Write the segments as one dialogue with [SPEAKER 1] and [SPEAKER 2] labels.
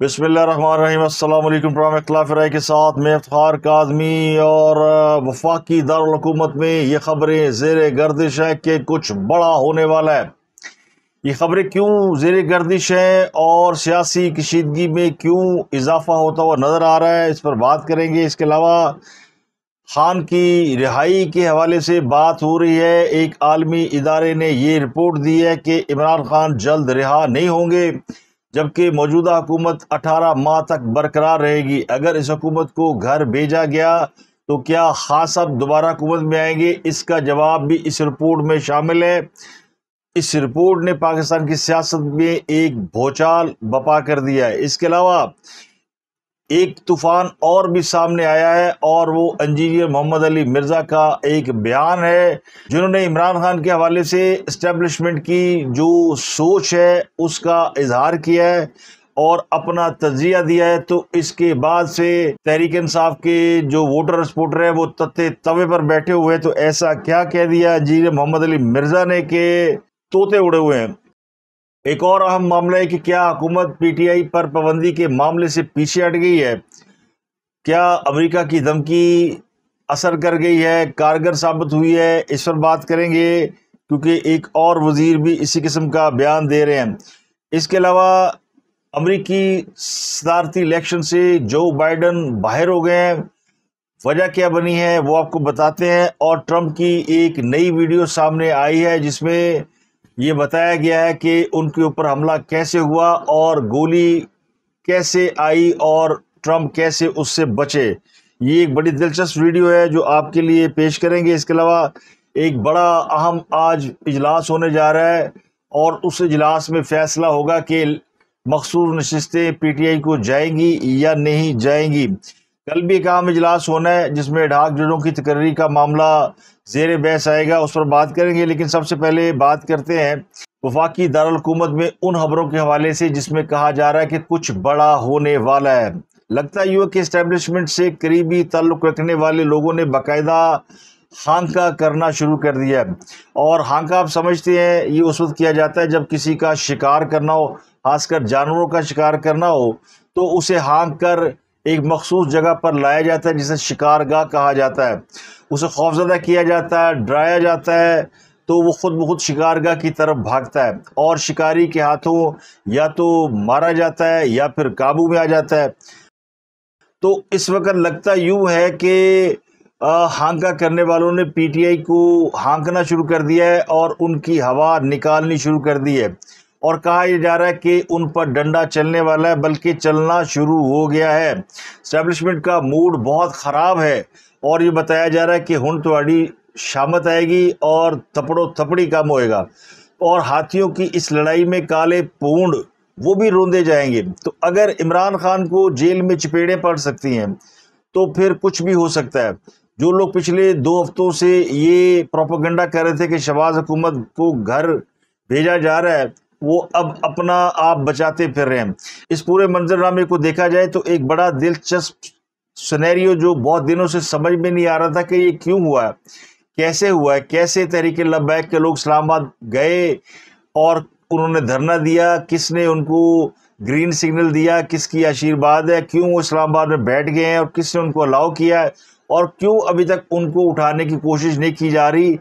[SPEAKER 1] بسم اللہ الرحمن الرحیم، السلام علیکم پروگرام اختلاف رائے کے ساتھ میں افتخار کاظمی اور وفاقی دارالحکومت میں یہ خبریں زیر گردش ہے کہ کچھ بڑا ہونے والا ہے۔ یہ خبریں کیوں زیر گردش ہیں اور سیاسی کشیدگی میں کیوں اضافہ ہوتا ہوا نظر آ رہا ہے؟ اس پر بات کریں گے۔ اس کے علاوہ خان کی رہائی کے حوالے سے بات ہو رہی ہے۔ ایک عالمی ادارے نے یہ رپورٹ دی ہے کہ عمران خان جلد رہا نہیں ہوں گے۔ جبکہ موجودہ حکومت اٹھارہ ماہ تک برقرار رہے گی۔ اگر اس حکومت کو گھر بھیجا گیا تو کیا خاص اب دوبارہ حکومت میں آئیں گے؟ اس کا جواب بھی اس رپورٹ میں شامل ہے۔ اس رپورٹ نے پاکستان کی سیاست میں ایک بھوچال بپا کر دیا ہے۔ اس کے علاوہ ایک طوفان اور بھی سامنے آیا ہے اور وہ انجینئر محمد علی مرزا کا ایک بیان ہے، جنہوں نے عمران خان کے حوالے سے اسٹیبلشمنٹ کی جو سوچ ہے، اس کا اظہار کیا ہے اور اپنا تجزیہ دیا ہے۔ تو اس کے بعد سے تحریک انصاف کے جو ووٹر سپورٹر ہیں، وہ تتے توے پر بیٹھے ہوئے تو ایسا کیا کہہ دیا انجینئر محمد علی مرزا نے کہ توتے اڑے ہوئے ہیں۔ ایک اور اہم معاملہ ہے کہ کیا حکومت پی ٹی آئی پر پابندی کے معاملے سے پیچھے ہٹ گئی ہے؟ کیا امریکہ کی دھمکی اثر کر گئی ہے؟ کارگر ثابت ہوئی ہے، اس پر بات کریں گے کیونکہ ایک اور وزیر بھی اسی قسم کا بیان دے رہے ہیں۔ اس کے علاوہ امریکی صدارتی الیکشن سے جو بائیڈن باہر ہو گئے ہیں، وجہ کیا بنی ہے وہ آپ کو بتاتے ہیں۔ اور ٹرمپ کی ایک نئی ویڈیو سامنے آئی ہے جس میں یہ بتایا گیا ہے کہ ان کے اوپر حملہ کیسے ہوا اور گولی کیسے آئی اور ٹرمپ کیسے اس سے بچے؟ یہ ایک بڑی دلچسپ ویڈیو ہے جو آپ کے لیے پیش کریں گے۔ اس کے علاوہ ایک بڑا اہم آج اجلاس ہونے جا رہا ہے اور اس اجلاس میں فیصلہ ہوگا کہ مخصوص نشستیں پی ٹی آئی کو جائیں گی یا نہیں جائیں گی۔ کل بھی ایک عام اجلاس ہونا ہے جس میں ڈھاک ججوں کی تقرری کا معاملہ زیر بحث آئے گا، اس پر بات کریں گے، لیکن سب سے پہلے بات کرتے ہیں وفاقی دارالحکومت میں ان خبروں کے حوالے سے جس میں کہا جا رہا ہے کہ کچھ بڑا ہونے والا ہے۔ لگتا یوں ہے کہ اسٹیبلشمنٹ سے قریبی تعلق رکھنے والے لوگوں نے باقاعدہ ہانکا کرنا شروع کر دیا ہے۔ اور ہانکا آپ سمجھتے ہیں، یہ اس وقت کیا جاتا ہے جب کسی کا شکار کرنا ہو، خاص کر جانوروں کا شکار کرنا ہو، تو اسے ہانک کر ایک مخصوص جگہ پر لایا جاتا ہے جسے شکار گاہ کہا جاتا ہے۔ اسے خوفزدہ کیا جاتا ہے، ڈرایا جاتا ہے، تو وہ خود بخود شکار گاہ کی طرف بھاگتا ہے۔ اور شکاری کے ہاتھوں یا تو مارا جاتا ہے یا پھر قابو میں آ جاتا ہے۔ تو اس وقت لگتا یوں ہے کہ ہانکا کرنے والوں نے پی ٹی آئی کو ہانکنا شروع کر دیا ہے اور ان کی ہوا نکالنی شروع کر دی ہے۔ اور کہا یہ جا رہا ہے کہ ان پر ڈنڈا چلنے والا ہے، بلکہ چلنا شروع ہو گیا ہے۔ اسٹیبلشمنٹ کا موڈ بہت خراب ہے اور یہ بتایا جا رہا ہے کہ ہن تو شامت آئے گی اور تھپڑو تھپڑی کم ہوئے گا۔ اور ہاتھیوں کی اس لڑائی میں کالے پونڈ وہ بھی روندے جائیں گے۔ تو اگر عمران خان کو جیل میں چپیڑے پڑ سکتی ہیں، تو پھر کچھ بھی ہو سکتا ہے۔ جو لوگ پچھلے دو ہفتوں سے یہ پروپوگنڈا کر رہے تھے کہ شہباز حکومت کو گھر بھیجا جا رہا ہے وہ اب اپنا آپ بچاتے پھر رہے ہیں۔ اس پورے منظر نامے کو دیکھا جائے تو ایک بڑا دلچسپ سنیریو جو بہت دنوں سے سمجھ میں نہیں آ رہا تھا کہ یہ کیوں ہوا ہے، کیسے ہوا ہے، کیسے تحریک لبیک کے لوگ اسلام آباد گئے اور انہوں نے دھرنا دیا، کس نے ان کو گرین سگنل دیا، کس کی آشیرواد ہے، کیوں وہ اسلام آباد میں بیٹھ گئے ہیں اور کس نے ان کو الاؤ کیا ہے اور کیوں ابھی تک ان کو اٹھانے کی کوشش نہیں کی جا رہی۔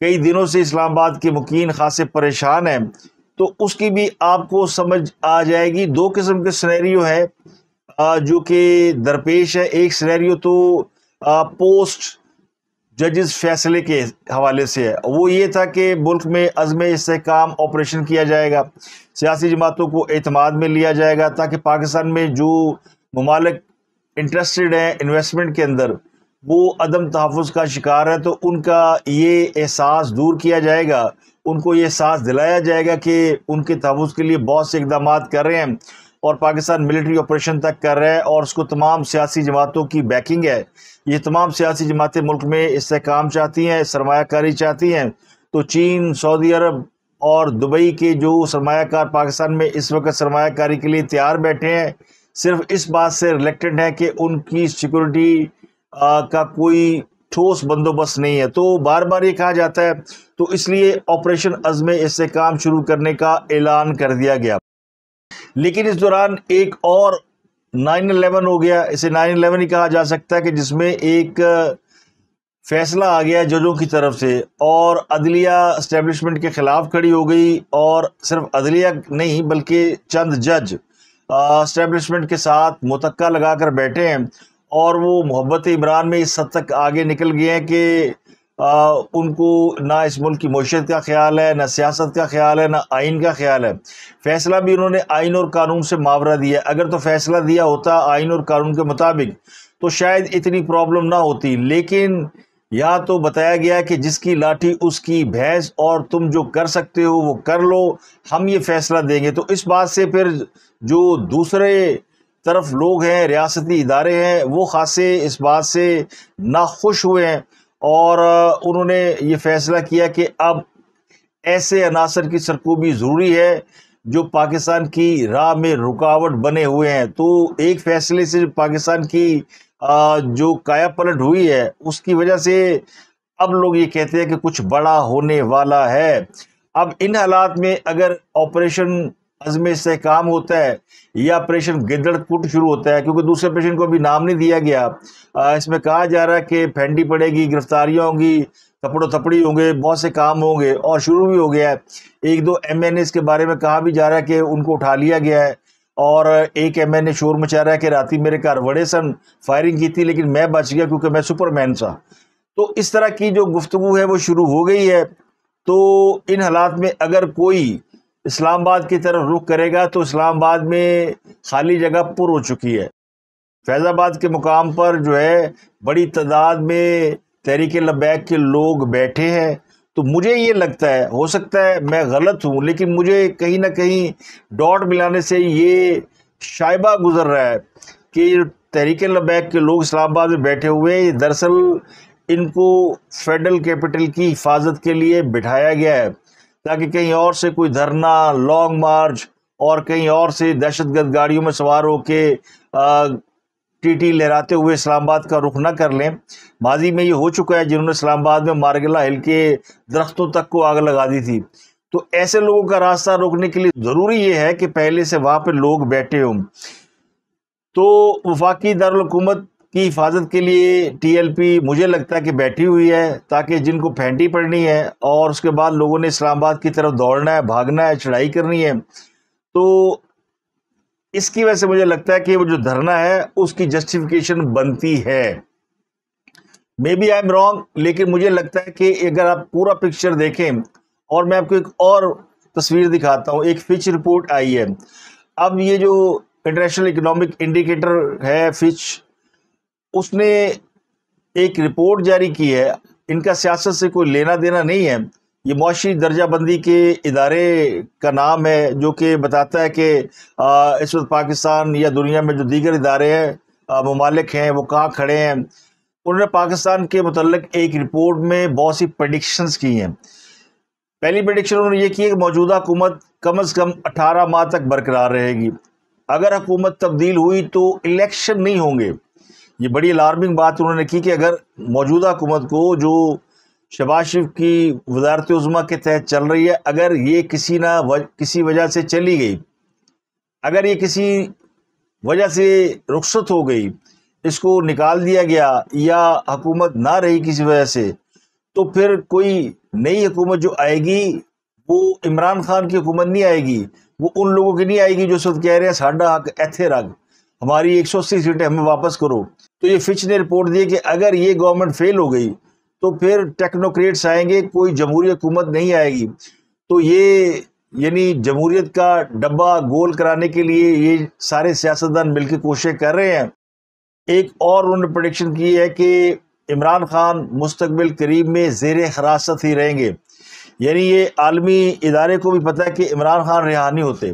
[SPEAKER 1] کئی دنوں سے اسلام آباد کے مکین خاصے پریشان ہیں۔ تو اس کی بھی آپ کو سمجھ آ جائے گی۔ دو قسم کے سنیریو ہے جو کہ درپیش ہے۔ ایک سنیریو تو پوسٹ ججز فیصلے کے حوالے سے ہے۔ وہ یہ تھا کہ ملک میں عزم استحکام آپریشن کیا جائے گا۔ سیاسی جماعتوں کو اعتماد میں لیا جائے گا تاکہ پاکستان میں جو ممالک انٹرسٹڈ ہیں انویسٹمنٹ کے اندر، وہ عدم تحفظ کا شکار ہے۔ تو ان کا یہ احساس دور کیا جائے گا ان کو یہ احساس دلایا جائے گا کہ ان کے تحفظ کے لیے بہت سے اقدامات کر رہے ہیں اور پاکستان ملٹری آپریشن تک کر رہا ہے اور اس کو تمام سیاسی جماعتوں کی بیکنگ ہے۔ یہ تمام سیاسی جماعتیں ملک میں استحکام چاہتی ہیں، سرمایہ کاری چاہتی ہیں۔ تو چین، سعودی عرب اور دبئی کے جو سرمایہ کار پاکستان میں اس وقت سرمایہ کاری کے لیے تیار بیٹھے ہیں، صرف اس بات سے ریلیکٹڈ ہے کہ ان کی سیکورٹی کا کوئی ٹھوس بندوبست نہیں ہے۔ تو بار بار یہ کہا جاتا ہے۔ تو اس لیے آپریشن عزم اس سے کام شروع کرنے کا اعلان کر دیا گیا۔ لیکن اس دوران ایک اور نائن الیون ہو گیا۔ اسے نائن الیون ہی کہا جا سکتا ہے کہ جس میں ایک فیصلہ آ گیا ججوں کی طرف سے۔ اور عدلیہ اسٹیبلشمنٹ کے خلاف کھڑی ہو گئی۔ اور صرف عدلیہ نہیں بلکہ چند جج اسٹیبلشمنٹ کے ساتھ متقع لگا کر بیٹھے ہیں۔ اور وہ محبت عمران میں اس حد تک آگے نکل گئے ہیں کہ ان کو نہ اس ملک کی معیشت کا خیال ہے، نہ سیاست کا خیال ہے، نہ آئین کا خیال ہے۔ فیصلہ بھی انہوں نے آئین اور قانون سے ماورہ دیا۔ اگر تو فیصلہ دیا ہوتا آئین اور قانون کے مطابق، تو شاید اتنی پرابلم نہ ہوتی۔ لیکن یا تو بتایا گیا کہ جس کی لاٹھی اس کی بھینس اور تم جو کر سکتے ہو وہ کر لو، ہم یہ فیصلہ دیں گے۔ تو اس بات سے پھر جو دوسرے طرف لوگ ہیں، ریاستی ادارے ہیں، وہ خاصے اس بات سے ناخوش ہوئے ہیں اور انہوں نے یہ فیصلہ کیا کہ اب ایسے عناصر کی سرکوبی ضروری ہے جو پاکستان کی راہ میں رکاوٹ بنے ہوئے ہیں۔ تو ایک فیصلے سے پاکستان کی جو کایا پلٹ ہوئی ہے، اس کی وجہ سے اب لوگ یہ کہتے ہیں کہ کچھ بڑا ہونے والا ہے۔ اب ان حالات میں اگر آپریشن عزم استحکام ہوتا ہے یا آپریشن گدڑ پٹ شروع ہوتا ہے، کیونکہ دوسرے آپریشن کو ابھی نام نہیں دیا گیا۔ اس میں کہا جا رہا ہے کہ پھینڈی پڑے گی، گرفتاریاں ہوں گی کپڑوں تھپڑی ہوں گے، بہت سے کام ہوں گے اور شروع بھی ہو گیا ہے۔ ایک دو ایم این ایس کے بارے میں کہا بھی جا رہا ہے کہ ان کو اٹھا لیا گیا ہے۔ اور ایک ایم این اے شور مچا رہا ہے کہ راتی میرے گھر بڑے سن فائرنگ کی تھی لیکن میں بچ گیا کیونکہ میں سپر مین تھا تو اس طرح کی جو گفتگو ہے وہ شروع ہو گئی ہے۔ تو ان حالات میں اگر کوئی اسلام آباد کی طرف رخ کرے گا تو اسلام آباد میں خالی جگہ پر ہو چکی ہے۔ فیض آباد کے مقام پر جو ہے بڑی تعداد میں تحریک لبیک کے لوگ بیٹھے ہیں۔ تو مجھے یہ لگتا ہے، ہو سکتا ہے میں غلط ہوں، لیکن مجھے کہیں نہ کہیں ڈاٹ ملانے سے یہ شائبہ گزر رہا ہے کہ تحریک لبیک کے لوگ اسلام آباد میں بیٹھے ہوئے ہیں۔ دراصل ان کو فیڈرل کیپٹل کی حفاظت کے لیے بٹھایا گیا ہے۔ تاکہ کہیں اور سے کوئی دھرنا لانگ مارچ، اور کہیں اور سے دہشت گرد گاڑیوں میں سوار ہو کے ٹی ٹی لہراتے ہوئے اسلام آباد کا رخ نہ کر لیں۔ ماضی میں یہ ہو چکا ہے جنہوں نے اسلام آباد میں مارگلہ ہل کے درختوں تک کو آگ لگا دی تھی۔ تو ایسے لوگوں کا راستہ روکنے کے لیے ضروری یہ ہے کہ پہلے سے وہاں پہ لوگ بیٹھے ہوں۔ تو وفاقی دارالحکومت کی حفاظت کے لیے ٹی ایل پی مجھے لگتا ہے کہ بیٹھی ہوئی ہے تاکہ جن کو پھینٹی پڑنی ہے اور اس کے بعد لوگوں نے اسلام آباد کی طرف دوڑنا ہے، بھاگنا ہے، چڑھائی کرنی ہے۔ تو اس کی وجہ سے مجھے لگتا ہے کہ وہ جو دھرنا ہے، اس کی جسٹیفیکیشن بنتی ہے۔ May be I am wrong لیکن مجھے لگتا ہے کہ اگر آپ پورا پکچر دیکھیں، اور میں آپ کو ایک اور تصویر دکھاتا ہوں، ایک فچ رپورٹ آئی ہے۔ اب یہ جو انٹرنیشنل اکنامک انڈیکیٹر ہے، فچ اس نے ایک رپورٹ جاری کی ہے، ان کا سیاست سے کوئی لینا دینا نہیں ہے۔ یہ معاشی درجہ بندی کے ادارے کا نام ہے، جو کہ بتاتا ہے کہ اس وقت پاکستان یا دنیا میں جو دیگر ادارے ہیں ممالک ہیں، وہ کہاں کھڑے ہیں۔ انہوں نے پاکستان کے متعلق ایک رپورٹ میں بہت سی پریڈکشنز کی ہیں۔ پہلی پریڈکشن انہوں نے یہ کی ہے کہ موجودہ حکومت کم از کم اٹھارہ ماہ تک برقرار رہے گی۔ اگر حکومت تبدیل ہوئی تو الیکشن نہیں ہوں گے۔ یہ بڑی الارمنگ بات انہوں نے کی کہ اگر موجودہ حکومت کو جو شباز شریف کی وزارت عظمہ کے تحت چل رہی ہے، اگر یہ کسی نہ کسی وجہ سے چلی گئی، اگر یہ کسی وجہ سے رخصت ہو گئی، اس کو نکال دیا گیا یا حکومت نہ رہی کسی وجہ سے، تو پھر کوئی نئی حکومت جو آئے گی، وہ عمران خان کی حکومت نہیں آئے گی، وہ ان لوگوں کی نہیں آئے گی جو سب کہہ رہے ہیں، ساڈا حق ایتھے رگ۔ ہماری ایک سو اسی سیٹیں ہمیں واپس کرو۔ تو یہ فچ نے رپورٹ دی کہ اگر یہ گورنمنٹ فیل ہو گئی تو پھر ٹیکنوکریٹس آئیں گے، کوئی جمہوری حکومت نہیں آئے گی۔ تو یہ یعنی جمہوریت کا ڈبہ گول کرانے کے لیے یہ سارے سیاستدان مل کے کوششیں کر رہے ہیں۔ ایک اور انہوں نے پروڈکشن کی ہے کہ عمران خان مستقبل قریب میں زیر حراست ہی رہیں گے۔ یعنی یہ عالمی ادارے کو بھی پتہ ہے کہ عمران خان ریحانی ہوتے۔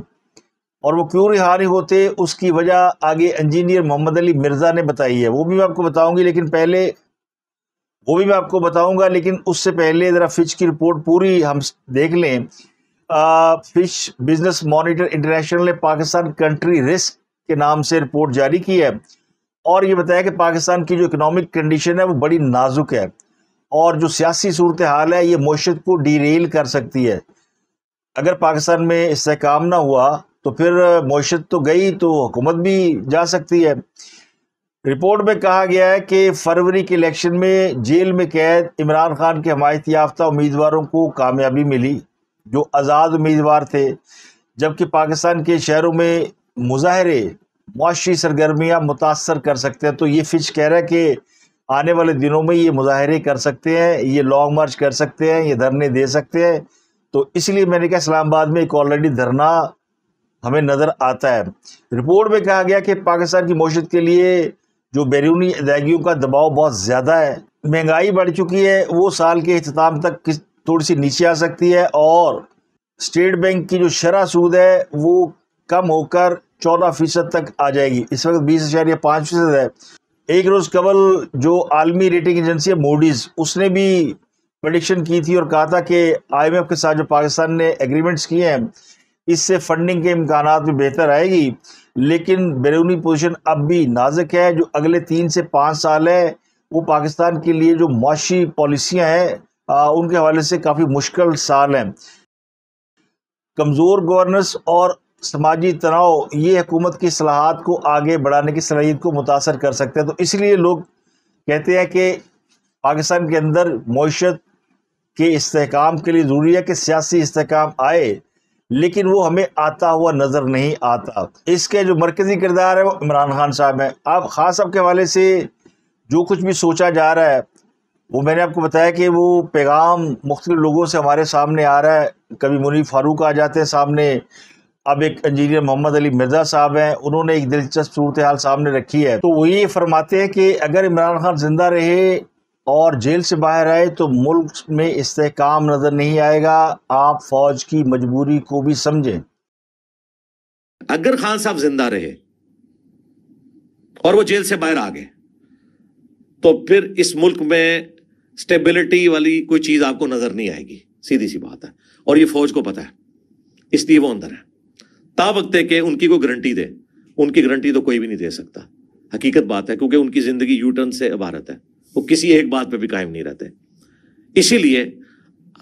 [SPEAKER 1] اور وہ کیوں رہا نہیں ہوتے اس کی وجہ آگے انجینئر محمد علی مرزا نے بتائی ہے۔ وہ بھی میں آپ کو بتاؤں گی، لیکن پہلے وہ بھی میں آپ کو بتاؤں گا، لیکن اس سے پہلے ذرا فچ کی رپورٹ پوری ہم دیکھ لیں۔ فش بزنس مانیٹر انٹرنیشنل نے پاکستان کنٹری رسک کے نام سے رپورٹ جاری کی ہے۔ اور یہ بتایا کہ پاکستان کی جو اکنامک کنڈیشن ہے وہ بڑی نازک ہے۔ اور جو سیاسی صورتحال ہے، یہ معیشت کو ڈی ریل کر سکتی ہے۔ اگر پاکستان میں استحکام نہ ہوا تو پھر معیشت تو گئی تو حکومت بھی جا سکتی ہے۔ رپورٹ میں کہا گیا ہے کہ فروری کے الیکشن میں جیل میں قید عمران خان کے حمایت یافتہ امیدواروں کو کامیابی ملی، جو آزاد امیدوار تھے۔ جبکہ پاکستان کے شہروں میں مظاہرے، معاشی سرگرمیاں متاثر کر سکتے ہیں۔ تو یہ فچ کہہ رہا ہے کہ آنے والے دنوں میں یہ مظاہرے کر سکتے ہیں، یہ لانگ مارچ کر سکتے ہیں، یہ دھرنے دے سکتے ہیں۔ تو اس لیے میں نے کہا اسلام آباد میں ایک آلریڈی دھرنا ہمیں نظر آتا ہے۔ رپورٹ میں کہا گیا کہ پاکستان کی معیشت کے لیے جو بیرونی ادائیگیوں کا دباؤ بہت زیادہ ہے، مہنگائی بڑھ چکی ہے۔ وہ سال کے اختتام تک تھوڑی سی نیچے آ سکتی ہے اور اسٹیٹ بینک کی جو شرح سود ہے، وہ کم ہو کر چودہ فیصد تک آ جائے گی۔ اس وقت بیس اشاریہ پانچ فیصد ہے۔ ایک روز قبل جو عالمی ریٹنگ ایجنسی ہے موڈیز اس نے بھی پریڈکشن کی تھی اور کہا تھا کہ آئی ایم ایف کے ساتھ جو پاکستان نے ایگریمنٹس کیے ہیں اس سے فنڈنگ کے امکانات میں بہتر آئے گی۔ لیکن بیرونی پوزیشن اب بھی نازک ہے، جو اگلے تین سے پانچ سال ہے، وہ پاکستان کے لیے جو معاشی پالیسیاں ہیں ان کے حوالے سے کافی مشکل سال ہیں۔ کمزور گورننس اور سماجی تناؤ یہ حکومت کی اصلاحات کو آگے بڑھانے کی صلاحیت کو متاثر کر سکتے ہیں۔ تو اس لیے لوگ کہتے ہیں کہ پاکستان کے اندر معیشت کے استحکام کے لیے ضروری ہے کہ سیاسی استحکام آئے۔ لیکن وہ ہمیں آتا ہوا نظر نہیں آتا۔ اس کے جو مرکزی کردار ہے وہ عمران خان صاحب ہیں۔ آپ خاص صاحب کے حوالے سے جو کچھ بھی سوچا جا رہا ہے، وہ میں نے آپ کو بتایا کہ وہ پیغام مختلف لوگوں سے ہمارے سامنے آ رہا ہے۔ کبھی منی فاروق آ جاتے ہیں سامنے۔ اب ایک انجینئر محمد علی مرزا صاحب ہیں، انہوں نے ایک دلچسپ صورتحال سامنے رکھی ہے۔ تو وہ یہ فرماتے ہیں کہ اگر عمران خان زندہ رہے اور جیل سے باہر آئے تو ملک میں استحکام نظر نہیں آئے گا۔ آپ فوج کی مجبوری کو بھی سمجھیں۔
[SPEAKER 2] اگر خان صاحب زندہ رہے اور وہ جیل سے باہر آ گئے تو پھر اس ملک میں سٹیبلٹی والی کوئی چیز آپ کو نظر نہیں آئے گی۔ سیدھی سی بات ہے۔ اور یہ فوج کو پتا ہے۔ اس لیے وہ اندر ہے۔ تا وقت ہے کہ ان کی کوئی گارنٹی دے۔ ان کی گارنٹی تو کوئی بھی نہیں دے سکتا۔ حقیقت بات ہے کیونکہ ان کی زندگی یو ٹرن سے عبارت ہے۔ وہ کسی ایک بات پہ بھی قائم نہیں رہتے۔ اسی لیے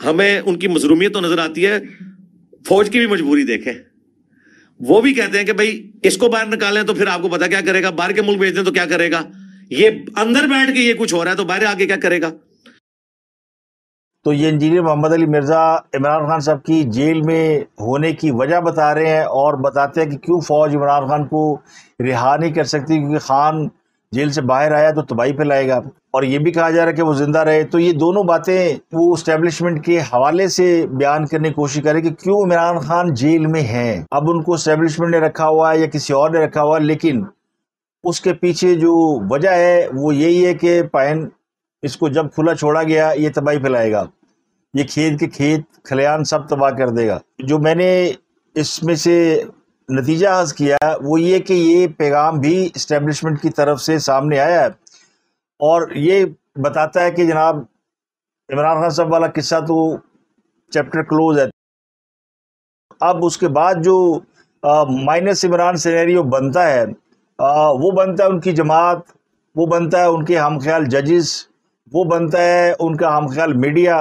[SPEAKER 2] ہمیں ان کی مظلومیت تو نظر آتی ہے، فوج کی بھی مجبوری دیکھیں۔ وہ بھی کہتے ہیں کہ بھائی، اس کو باہر نکالیں تو پھر آپ کو پتا کیا کرے گا، باہر کے ملک بھیج دیں تو کیا کرے گا۔ یہ اندر بیٹھ کے یہ کچھ ہو رہا ہے تو باہر آگے کیا کرے گا؟
[SPEAKER 1] تو یہ انجینئر محمد علی مرزا عمران خان صاحب کی جیل میں ہونے کی وجہ بتا رہے ہیں اور بتاتے ہیں کہ کیوں فوج عمران خان کو رہا نہیں کر سکتی، کیونکہ خان جیل سے باہر آیا تو تباہی پھیلائے گا۔ اور یہ بھی کہا جا رہا ہے کہ وہ زندہ رہے۔ تو یہ دونوں باتیں وہ اسٹیبلشمنٹ کے حوالے سے بیان کرنے کی کوشش کرے کہ کیوں عمران خان جیل میں ہیں۔ اب ان کو اسٹیبلشمنٹ نے رکھا ہوا ہے یا کسی اور نے رکھا ہوا ہے، لیکن اس کے پیچھے جو وجہ ہے وہ یہی ہے کہ پائن اس کو جب کھلا چھوڑا گیا، یہ تباہی پھیلائے گا۔ یہ کھیت کے کھیت، کھلیان سب تباہ کر دے گا۔ جو میں نے اس میں سے نتیجہ حاصل کیا وہ یہ کہ یہ پیغام بھی اسٹیبلشمنٹ کی طرف سے سامنے آیا ہے۔ اور یہ بتاتا ہے کہ جناب عمران خان صاحب والا قصہ تو چیپٹر کلوز ہے۔ اب اس کے بعد جو مائنس عمران سینیریو بنتا ہے وہ بنتا ہے ان کی جماعت، وہ بنتا ہے ان کے ہم خیال ججز وہ بنتا ہے ان کا ہم خیال میڈیا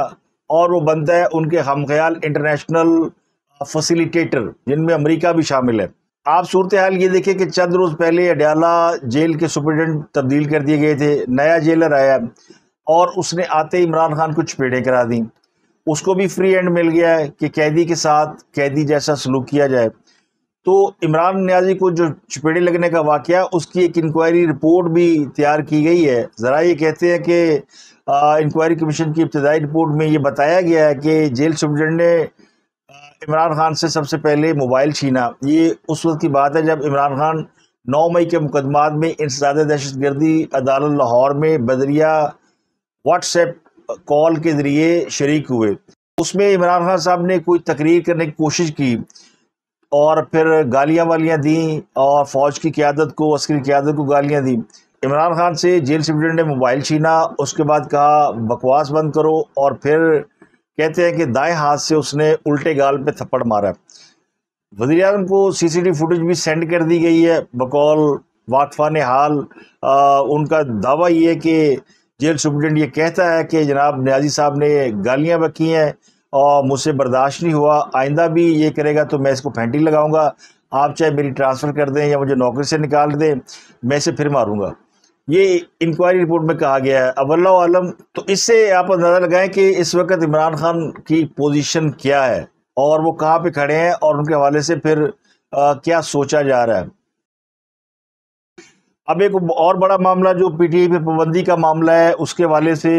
[SPEAKER 1] اور وہ بنتا ہے ان کے ہم خیال انٹرنیشنل فسیلیٹیٹر جن میں امریکہ بھی شامل ہے۔ آپ صورتحال یہ دیکھیں کہ چند روز پہلے اڈیالہ جیل کے سپرڈنٹ تبدیل کر دیے گئے تھے، نیا جیلر آیا اور اس نے آتے عمران خان کو چپیڑیں کرا دیں۔ اس کو بھی فری اینڈ مل گیا ہے کہ قیدی کے ساتھ قیدی جیسا سلوک کیا جائے۔ تو عمران نیازی کو جو چپیڑے لگنے کا واقعہ، اس کی ایک انکوائری رپورٹ بھی تیار کی گئی ہے۔ ذرا یہ کہتے ہیں کہ انکوائری کمیشن کی ابتدائی رپورٹ میں یہ بتایا گیا ہے کہ جیل سپرڈنٹ نے عمران خان سے سب سے پہلے موبائل چھینا، یہ اس وقت کی بات ہے جب عمران خان نو مئی کے مقدمات میں انسداد دہشت گردی عدالت لاہور میں بدریہ واٹس ایپ کال کے ذریعے شریک ہوئے۔ اس میں عمران خان صاحب نے کوئی تقریر کرنے کی کوشش کی اور پھر گالیاں والیاں دیں اور فوج کی قیادت کو، عسکری قیادت کو گالیاں دیں۔ عمران خان سے جیل سپرنٹینڈنٹ نے موبائل چھینا، اس کے بعد کہا، بکواس بند کرو اور پھر کہتے ہیں کہ دائیں ہاتھ سے اس نے الٹے گال پہ تھپڑ مارا۔ وزیر اعظم کو سی سی ٹی فوٹیج بھی سینڈ کر دی گئی ہے۔ بقول واقفان حال ان کا دعویٰ یہ ہے کہ جیل سپرنٹینڈنٹ یہ کہتا ہے کہ جناب نیازی صاحب نے گالیاں بکی ہیں اور مجھ سے برداشت نہیں ہوا۔ آئندہ بھی یہ کرے گا تو میں اس کو پھینٹی لگاؤں گا۔ آپ چاہے میری ٹرانسفر کر دیں یا مجھے نوکری سے نکال دیں، میں اسے پھر ماروں گا۔ یہ انکوائری رپورٹ میں کہا گیا ہے۔ اب اللہ عالم، تو اس سے آپ اندازہ لگائیں کہ اس وقت عمران خان کی پوزیشن کیا ہے اور وہ کہاں پہ کھڑے ہیں اور ان کے حوالے سے پھر کیا سوچا جا رہا ہے۔ اب ایک اور بڑا معاملہ جو پی ٹی آئی پہ پابندی کا معاملہ ہے، اس کے حوالے سے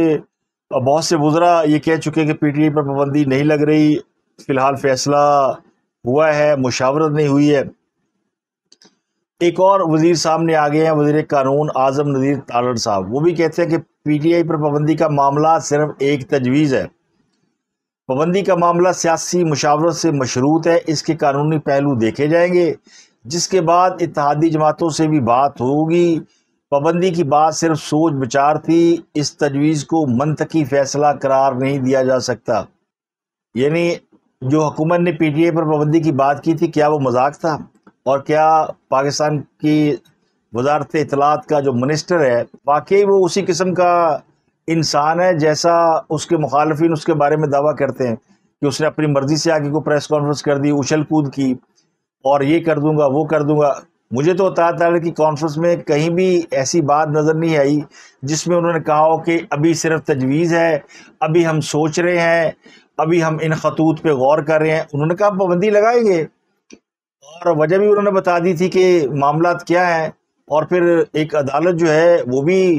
[SPEAKER 1] بہت سے وزرا یہ کہہ چکے کہ پی ٹی آئی پر پابندی نہیں لگ رہی۔ فی الحال فیصلہ ہوا ہے، مشاورت نہیں ہوئی ہے۔ ایک اور وزیر سامنے آگے ہیں، وزیر قانون اعظم نذیر تالر صاحب۔ وہ بھی کہتے ہیں کہ پی ٹی آئی پر پابندی کا معاملہ صرف ایک تجویز ہے۔ پابندی کا معاملہ سیاسی مشاورت سے مشروط ہے۔ اس کے قانونی پہلو دیکھے جائیں گے۔ جس کے بعد اتحادی جماعتوں سے بھی بات ہوگی۔ پابندی کی بات صرف سوچ بچار تھی۔ اس تجویز کو منطقی فیصلہ قرار نہیں دیا جا سکتا۔ یعنی جو حکومت نے پی ٹی اے پر پابندی کی بات کی تھی، کیا وہ مذاق تھا؟ اور کیا پاکستان کی وزارت اطلاعات کا جو منسٹر ہے، واقعی وہ اسی قسم کا انسان ہے جیسا اس کے مخالفین اس کے بارے میں دعویٰ کرتے ہیں کہ اس نے اپنی مرضی سے آگے کو پریس کانفرنس کر دی، اچھل کود کی، اور یہ کر دوں گا، وہ کر دوں گا۔ مجھے تو تعالیٰ کی کانفرنس میں کہیں بھی ایسی بات نظر نہیں آئی جس میں انہوں نے کہا ہو کہ ابھی صرف تجویز ہے، ابھی ہم سوچ رہے ہیں، ابھی ہم ان خطوط پہ غور کر رہے ہیں۔ انہوں نے کہا پابندی لگائیں گے۔ اور وجہ بھی انہوں نے بتا دی تھی کہ معاملات کیا ہیں اور پھر ایک عدالت جو ہے وہ بھی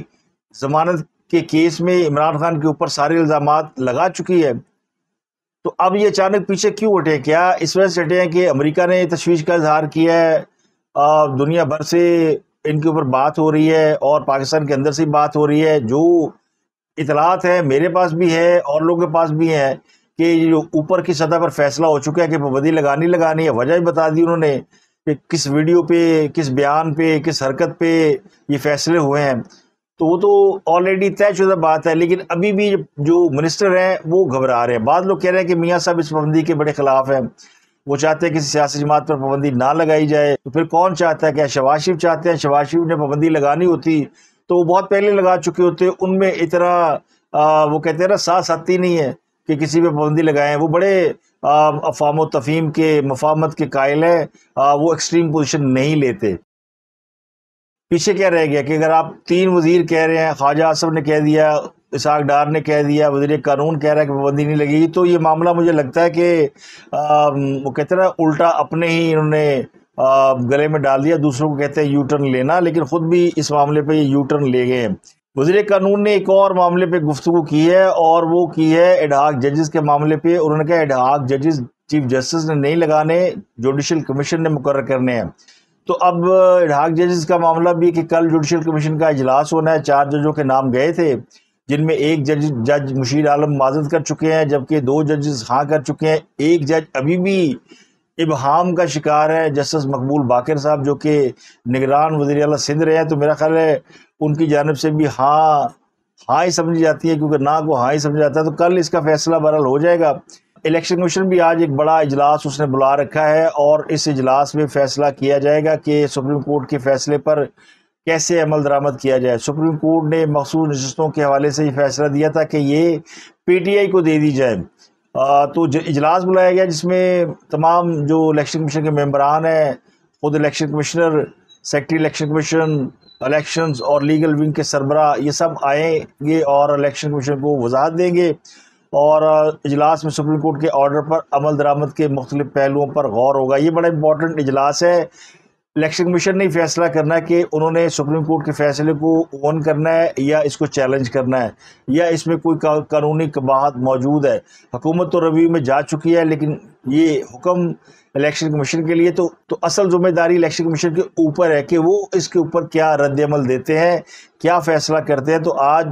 [SPEAKER 1] ضمانت کے کیس میں عمران خان کے اوپر سارے الزامات لگا چکی ہے۔ تو اب یہ اچانک پیچھے کیوں اٹھے کیا اس وجہ سے اٹھے ہیں کہ امریکہ نے تشویش کا اظہار کیا ہے؟ دنیا بھر سے ان کے اوپر بات ہو رہی ہے اور پاکستان کے اندر سے بات ہو رہی ہے۔ جو اطلاعات ہیں میرے پاس بھی ہے اور لوگوں کے پاس بھی ہیں۔ کہ جو اوپر کی سطح پر فیصلہ ہو چکا ہے کہ پابندی لگانی لگانی ہے، وجہ بھی بتا دی انہوں نے کہ کس ویڈیو پہ، کس بیان پہ، کس حرکت پہ یہ فیصلے ہوئے ہیں۔ تو وہ تو آلریڈی طے شدہ بات ہے، لیکن ابھی بھی جو منسٹر ہیں وہ گھبرا رہے ہیں۔ بعض لوگ کہہ رہے ہیں کہ میاں صاحب اس پابندی کے بڑے خلاف ہیں۔ وہ چاہتے ہیں کسی سیاسی جماعت پر پابندی نہ لگائی جائے۔ تو پھر کون چاہتا ہے؟ کہ شواز شریف چاہتے ہیں؟ شواز شریف نے پابندی لگانی ہوتی۔ تو وہ بہت پہلے لگا چکے ہوتے، ان میں اتنا وہ کہتے ہیں نا ساتھ آتی نہیں ہے۔ کہ کسی پہ پابندی لگائیں۔ وہ بڑے افام و تفہیم کے مفاہمت کے قائل ہیں۔ وہ ایکسٹریم پوزیشن نہیں لیتے۔ پیچھے کیا رہ گیا کہ اگر آپ تین وزیر کہہ رہے ہیں، خواجہ آصف نے کہہ دیا، اسحاق ڈار نے کہہ دیا، وزیر قانون کہہ رہا ہے کہ پابندی نہیں لگے گی تو یہ معاملہ مجھے لگتا ہے کہ وہ کہتے ہیں نا، الٹا اپنے ہی انہوں نے گلے میں ڈال دیا۔ دوسروں کو کہتے ہیں یو ٹرن لینا، لیکن خود بھی اس معاملے پہ یہ یو ٹرن لے گئے ہیں۔ وزیر قانون نے ایک اور معاملے پہ گفتگو کی ہے اور وہ کی ہے ایڈہاک ججز کے معاملے پہ۔ انہوں نے کہا ایڈہاک ججز چیف جسٹس نے نہیں لگانے، جوڈیشل کمیشن نے مقرر کرنے ہیں۔ تو اب ڈھاک ججز کا معاملہ بھی کہ کل جوڈیشل کمیشن کا اجلاس ہونا ہے۔ چار ججوں کے نام گئے تھے، جن میں ایک جج جج مشیر عالم معذرت کر چکے ہیں، جبکہ دو ججز ہاں کر چکے ہیں۔ ایک جج ابھی بھی ابہام کا شکار ہے جسٹس مقبول باقر صاحب، جو کہ نگران وزیر اعلیٰ سندھ رہے ہیں۔ تو میرا خیال ہے ان کی جانب سے بھی ہاں ہاں ہی سمجھی جاتی ہے، کیونکہ نہ کو ہاں ہی سمجھ جاتا ہے۔ تو کل اس کا فیصلہ برحال ہو جائے گا۔ الیکشن کمیشن بھی آج ایک بڑا اجلاس اس نے بلا رکھا ہے اور اس اجلاس میں فیصلہ کیا جائے گا کہ سپریم کورٹ کے فیصلے پر کیسے عمل درآمد کیا جائے۔ سپریم کورٹ نے مخصوص نشستوں کے حوالے سے یہ فیصلہ دیا تھا کہ یہ پی ٹی آئی کو دے دی جائے۔ تو اجلاس بلایا گیا جس میں تمام جو الیکشن کمیشن کے ممبران ہیں، خود election commissioner secretary election commission, elections اور لیگل ونگ کے سربراہ، یہ سب آئیں گے اور الیکشن کمیشن کو وضاحت دیں گے۔ اور اجلاس میں سپریم کورٹ کے آرڈر پر عمل درآمد کے مختلف پہلوؤں پر غور ہوگا۔ یہ بڑا امپورٹنٹ اجلاس ہے۔ الیکشن کمیشن نے فیصلہ کرنا ہے کہ انہوں نے سپریم کورٹ کے فیصلے کو اون کرنا ہے یا اس کو چیلنج کرنا ہے یا اس میں کوئی قانونی قباحت موجود ہے۔ حکومت تو روی میں جا چکی ہے لیکن یہ حکم الیکشن کمیشن کے لیے تو تو اصل ذمہ داری الیکشن کمیشن کے اوپر ہے کہ وہ اس کے اوپر کیا رد عمل دیتے ہیں، کیا فیصلہ کرتے ہیں۔ تو آج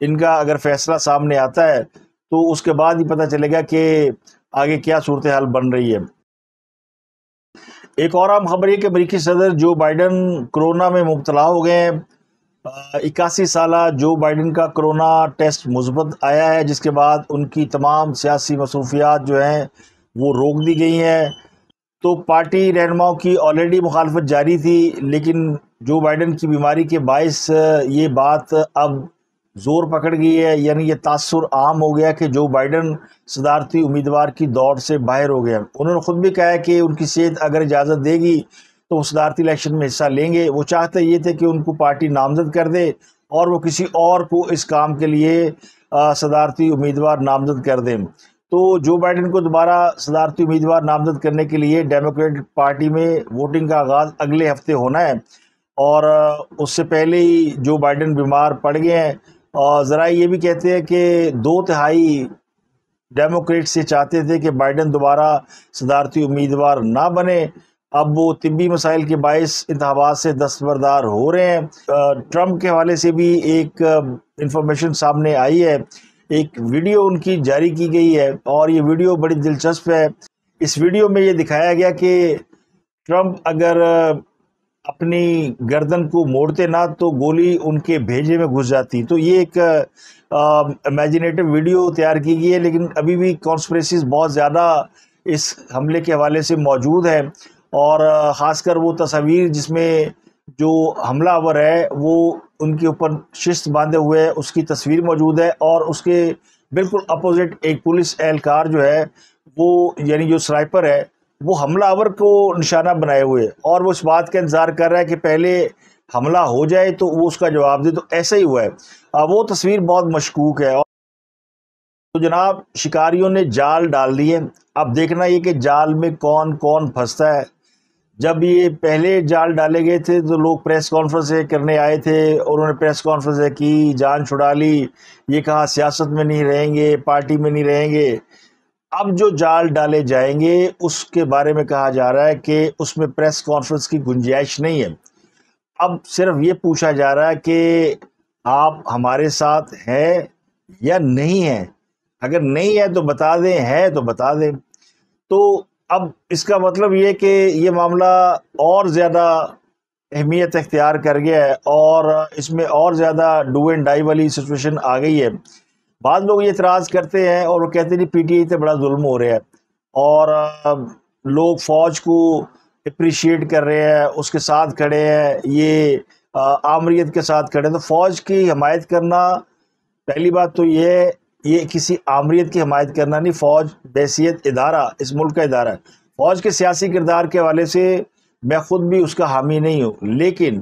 [SPEAKER 1] ان کا اگر فیصلہ سامنے آتا ہے تو اس کے بعد ہی پتہ چلے گا کہ آگے کیا صورتحال بن رہی ہے۔ ایک اور عام خبر یہ کہ امریکی صدر جو بائیڈن کرونا میں مبتلا ہو گئے ہیں اکاسی سالہ جو بائیڈن کا کرونا ٹیسٹ مثبت آیا ہے، جس کے بعد ان کی تمام سیاسی مصروفیات جو ہیں وہ روک دی گئی ہیں۔ تو پارٹی رہنماؤں کی آلریڈی مخالفت جاری تھی، لیکن جو بائیڈن کی بیماری کے باعث یہ بات اب زور پکڑ گئی ہے یعنی یہ تاثر عام ہو گیا کہ جو بائیڈن صدارتی امیدوار کی دوڑ سے باہر ہو گیا۔ انہوں نے خود بھی کہا ہے کہ ان کی صحت اگر اجازت دے گی تو وہ صدارتی الیکشن میں حصہ لیں گے۔ وہ چاہتے یہ تھے کہ ان کو پارٹی نامزد کر دے اور وہ کسی اور کو اس کام کے لیے صدارتی امیدوار نامزد کر دیں۔ تو جو بائیڈن کو دوبارہ صدارتی امیدوار نامزد کرنے کے لیے ڈیموکریٹک پارٹی میں ووٹنگ کا آغاز اگلے ہفتے ہونا ہے اور اس سے پہلے ہی جو بائیڈن بیمار پڑ گئے ہیں اور ذرا یہ بھی کہتے ہیں کہ دو تہائی ڈیموکریٹ سے چاہتے تھے کہ بائیڈن دوبارہ صدارتی امیدوار نہ بنے۔ اب وہ طبی مسائل کے باعث انتخابات سے دستبردار ہو رہے ہیں۔ ٹرمپ کے حوالے سے بھی ایک انفارمیشن سامنے آئی ہے۔ ایک ویڈیو ان کی جاری کی گئی ہے اور یہ ویڈیو بڑی دلچسپ ہے۔ اس ویڈیو میں یہ دکھایا گیا کہ ٹرمپ اگر اپنی گردن کو موڑتے نہ تو گولی ان کے بھیجے میں گھس جاتی۔ تو یہ ایک امیجنیٹو ویڈیو تیار کی گئی ہے، لیکن ابھی بھی کانسپریسیز بہت زیادہ اس حملے کے حوالے سے موجود ہے اور خاص کر وہ تصاویر جس میں جو حملہ آور ہے، وہ ان کے اوپر شست باندھے ہوئے اس کی تصویر موجود ہے۔ اور اس کے بالکل اپوزٹ ایک پولیس اہلکار جو ہے، وہ یعنی جو سنائپر ہے وہ حملہ آور کو نشانہ بنائے ہوئے اور وہ اس بات کا انتظار کر رہا ہے کہ پہلے حملہ ہو جائے تو وہ اس کا جواب دے، تو ایسا ہی ہوا ہے۔ وہ تصویر بہت مشکوک ہے تو جناب، شکاریوں نے جال ڈال دیے اب دیکھنا یہ کہ جال میں کون کون پھنستا ہے۔ جب یہ پہلے جال ڈالے گئے تھے تو لوگ پریس کانفرنس کرنے آئے تھے اور انہوں نے پریس کانفرنس کی، جان چھڑا لی۔ یہ کہا سیاست میں نہیں رہیں گے، پارٹی میں نہیں رہیں گے۔ اب جو جال ڈالے جائیں گے، اس کے بارے میں کہا جا رہا ہے کہ اس میں پریس کانفرنس کی گنجائش نہیں ہے۔ اب صرف یہ پوچھا جا رہا ہے کہ آپ ہمارے ساتھ ہیں یا نہیں ہیں۔ اگر نہیں ہے تو بتا دیں، ہے تو بتا دیں۔ تو اب اس کا مطلب یہ کہ یہ معاملہ اور زیادہ اہمیت اختیار کر گیا ہے اور اس میں اور زیادہ ڈو اینڈ ڈائی والی سچویشن آ گئی ہے۔ بعض لوگ یہ اعتراض کرتے ہیں اور وہ کہتے ہیں کہ پی ٹی آئی سے بڑا ظلم ہو رہا ہے اور لوگ فوج کو اپریشیٹ کر رہے ہیں، اس کے ساتھ کھڑے ہیں، یہ آمریت کے ساتھ کھڑے ہیں۔ تو فوج کی حمایت کرنا پہلی بات تو یہ ہے، یہ کسی آمریت کی حمایت کرنا نہیں، فوج بحثیت ادارہ، اس ملک کا ادارہ ہے۔ فوج کے سیاسی کردار کے حوالے سے میں خود بھی اس کا حامی نہیں ہوں، لیکن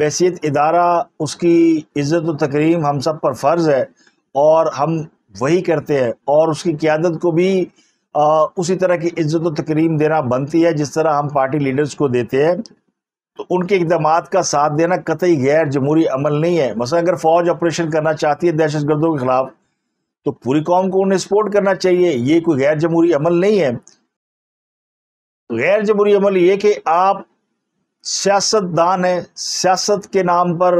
[SPEAKER 1] بحثیت ادارہ، اس کی عزت و تکریم ہم سب پر فرض ہے۔ اور ہم وہی کرتے ہیں اور اس کی قیادت کو بھی اسی طرح کی عزت و تکریم دینا بنتی ہے، جس طرح ہم پارٹی لیڈرز کو دیتے ہیں۔ تو ان کے اقدامات کا ساتھ دینا قطعی غیر جمہوری عمل نہیں ہے۔ مثلا اگر فوج آپریشن کرنا چاہتی ہے دہشت گردوں کے خلاف، تو پوری قوم کو انہیں سپورٹ کرنا چاہیے۔ یہ کوئی غیر جمہوری عمل نہیں ہے۔ غیر جمہوری عمل یہ کہ آپ سیاست دان ہیں، سیاست کے نام پر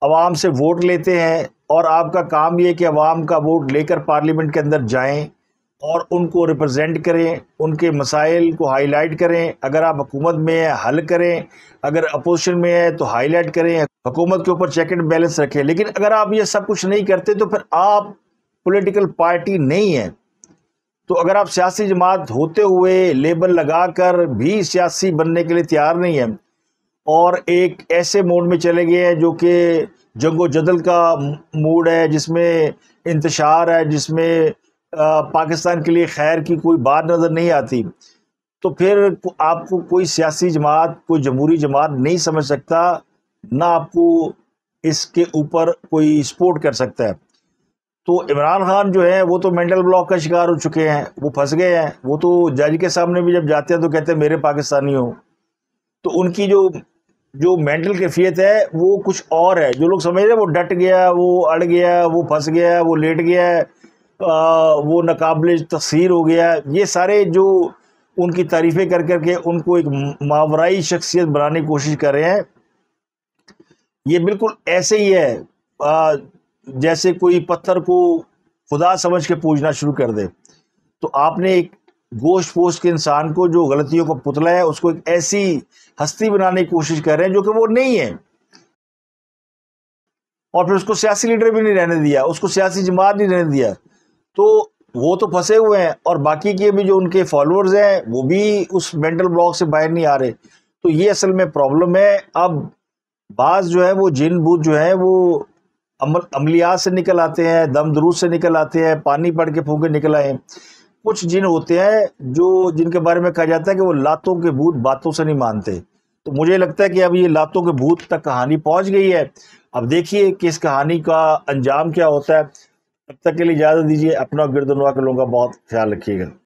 [SPEAKER 1] عوام سے ووٹ لیتے ہیں۔ اور آپ کا کام یہ کہ عوام کا ووٹ لے کر پارلیمنٹ کے اندر جائیں اور ان کو ریپرزینٹ کریں، ان کے مسائل کو ہائی لائٹ کریں۔ اگر آپ حکومت میں ہیں، حل کریں۔ اگر اپوزیشن میں ہے تو ہائی لائٹ کریں۔ حکومت کے اوپر چیک اینڈ بیلنس رکھیں۔ لیکن اگر آپ یہ سب کچھ نہیں کرتے تو پھر آپ پولیٹیکل پارٹی نہیں ہیں۔ تو اگر آپ سیاسی جماعت ہوتے ہوئے لیبل لگا کر بھی سیاسی بننے کے لیے تیار نہیں ہیں اور ایک ایسے موڈ میں چلے گئے ہیں جو کہ جنگ و جدل کا موڈ ہے، جس میں انتشار ہے، جس میں پاکستان کے لیے خیر کی کوئی بات نظر نہیں آتی۔ تو پھر آپ کو کوئی سیاسی جماعت، کوئی جمہوری جماعت نہیں سمجھ سکتا، نہ آپ کو اس کے اوپر کوئی سپورٹ کر سکتا ہے۔ تو عمران خان جو ہے وہ تو مینٹل بلاک کا شکار ہو چکے ہیں، وہ پھنس گئے ہیں۔ وہ تو جج کے سامنے بھی جب جاتے ہیں تو کہتے ہیں، میرے پاکستانی ہو۔ تو ان کی جو جو مینٹل کیفیت ہے، وہ کچھ اور ہے۔ جو لوگ سمجھ رہے ہیں، وہ ڈٹ گیا، وہ اڑ گیا، وہ پھنس گیا، وہ لیٹ گیا وہ ناقابل تفسیر ہو گیا۔ یہ سارے جو ان کی تعریفیں کر کر کے ان کو ایک ماورائی شخصیت بنانے کی کوشش کر رہے ہیں، یہ بالکل ایسے ہی ہے۔ جیسے کوئی پتھر کو خدا سمجھ کے پوجنا شروع کر دے۔ تو آپ نے ایک گوشت پوشت کے انسان کو جو غلطیوں کا پتلا ہے، اس کو ایک ایسی ہستی بنانے کی کوشش کر رہے ہیں جو کہ وہ نہیں ہے۔ اور پھر اس کو سیاسی لیڈر بھی نہیں رہنے دیا، اس کو سیاسی جماعت نہیں رہنے دیا۔ تو وہ تو پھنسے ہوئے ہیں اور باقی کے بھی جو ان کے فالوورز ہیں، وہ بھی اس مینٹل بلاک سے باہر نہیں آ رہے۔ تو یہ اصل میں پرابلم ہے۔ اب بعض جو ہے وہ جن بوت جو ہے وہ عمل عملیات سے نکل آتے ہیں، دم دروس سے نکل آتے ہیں، پانی پڑھ کے پھونکے نکل آئے کچھ جن ہوتے ہیں جو جن کے بارے میں کہا جاتا ہے کہ وہ لاتوں کے بھوت باتوں سے نہیں مانتے۔ تو مجھے لگتا ہے کہ اب یہ لاتوں کے بھوت تک کہانی پہنچ گئی ہے۔ اب دیکھیے کہ اس کہانی کا انجام کیا ہوتا ہے۔ تب تک کے لیے اجازت دیجیے، اپنا گرد گردنوا کے لوگوں کا بہت خیال رکھیے گا۔